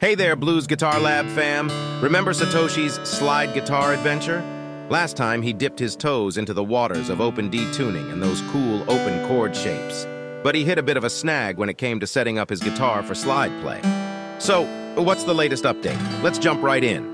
Hey there, Blues Guitar Lab fam. Remember Satoshi's slide guitar adventure? Last time he dipped his toes into the waters of open D tuning and those cool open chord shapes. But he hit a bit of a snag when it came to setting up his guitar for slide play. So, what's the latest update? Let's jump right in.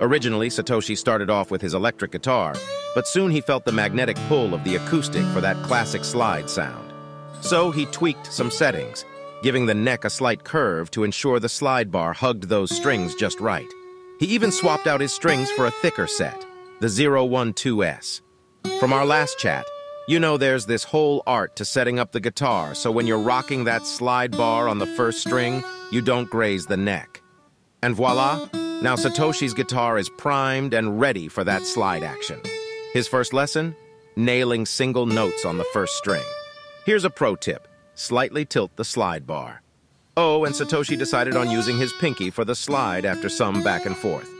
Originally, Satoshi started off with his electric guitar, but soon he felt the magnetic pull of the acoustic for that classic slide sound. So he tweaked some settings, giving the neck a slight curve to ensure the slide bar hugged those strings just right. He even swapped out his strings for a thicker set, the 012S. From our last chat, you know there's this whole art to setting up the guitar so when you're rocking that slide bar on the first string, you don't graze the neck. And voila, now Satoshi's guitar is primed and ready for that slide action. His first lesson? Nailing single notes on the first string. Here's a pro tip slightly tilt the slide bar. Oh, and Satoshi decided on using his pinky for the slide after some back and forth.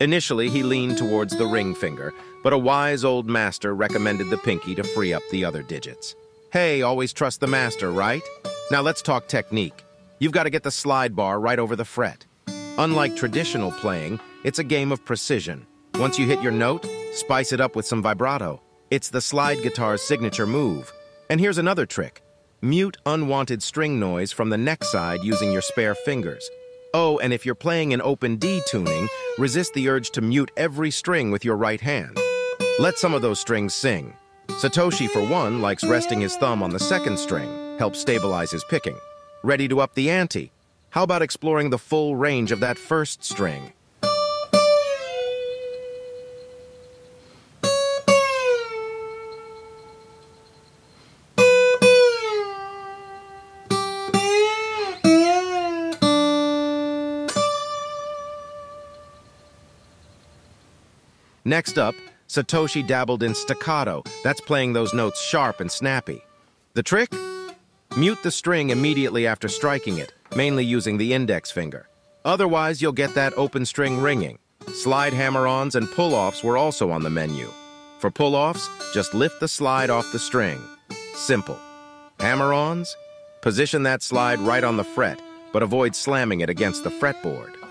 Initially, he leaned towards the ring finger, but a wise old master recommended the pinky to free up the other digits. Hey, always trust the master, right? Now let's talk technique. You've got to get the slide bar right over the fret. Unlike traditional playing, it's a game of precision. Once you hit your note, spice it up with some vibrato. It's the slide guitar's signature move. And here's another trick. Mute unwanted string noise from the neck side using your spare fingers. Oh, and if you're playing in open D tuning, resist the urge to mute every string with your right hand. Let some of those strings sing. Satoshi, for one, likes resting his thumb on the second string, helps stabilize his picking. Ready to up the ante? How about exploring the full range of that first string? Next up, Satoshi dabbled in staccato. That's playing those notes sharp and snappy. The trick? Mute the string immediately after striking it, mainly using the index finger. Otherwise, you'll get that open string ringing. Slide hammer-ons and pull-offs were also on the menu. For pull-offs, just lift the slide off the string. Simple. Hammer-ons? Position that slide right on the fret, but avoid slamming it against the fretboard.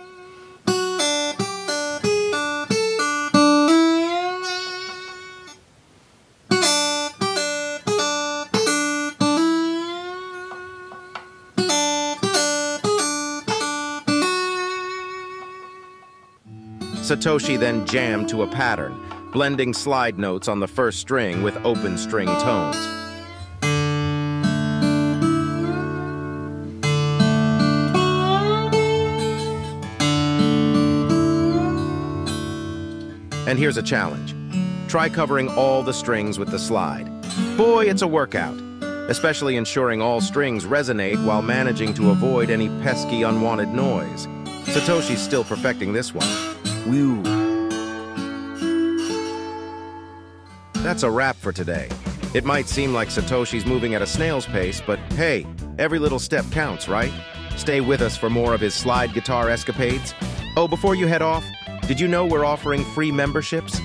Satoshi then jammed to a pattern, blending slide notes on the first string with open string tones. And here's a challenge. Try covering all the strings with the slide. Boy, it's a workout, especially ensuring all strings resonate while managing to avoid any pesky unwanted noise. Satoshi's still perfecting this one. Whew. That's a wrap for today. It might seem like Satoshi's moving at a snail's pace, but hey, every little step counts, right? Stay with us for more of his slide guitar escapades. Oh, before you head off, did you know we're offering free memberships?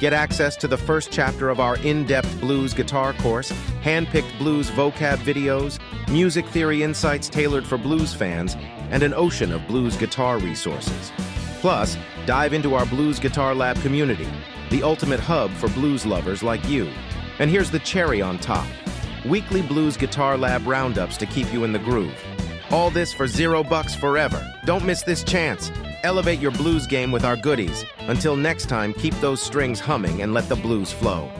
Get access to the first chapter of our in-depth blues guitar course, hand-picked blues vocab videos, music theory insights tailored for blues fans, and an ocean of blues guitar resources. Plus, dive into our Blues Guitar Lab community, the ultimate hub for blues lovers like you. And here's the cherry on top. Weekly Blues Guitar Lab roundups to keep you in the groove. All this for zero bucks forever. Don't miss this chance. Elevate your blues game with our goodies. Until next time, keep those strings humming and let the blues flow.